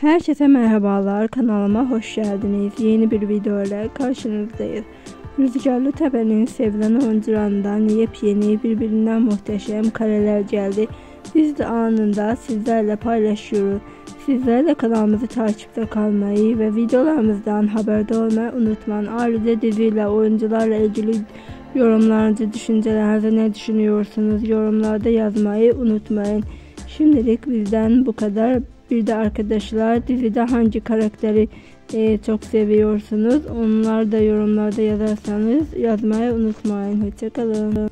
Herkese merhabalar kanalıma hoş geldiniz. Yeni bir video ile karşınızdayız. Rüzgarlı Tepe'nin sevilen oyuncularından yepyeni birbirinden muhteşem kareler geldi. Biz de anında sizlerle paylaşıyoruz. Sizlerle kanalımızı takipte kalmayı ve videolarımızdan haberdar olmayı unutmayın. Ayrıca diziyle oyuncularla ilgili yorumlarınızı, düşüncelerinizi ne düşünüyorsunuz yorumlarda yazmayı unutmayın. Şimdilik bizden bu kadar. Bir de arkadaşlar dizide hangi karakteri e, çok seviyorsunuz? Onlar da yorumlarda yazarsanız yazmayı unutmayın. Hoşçakalın.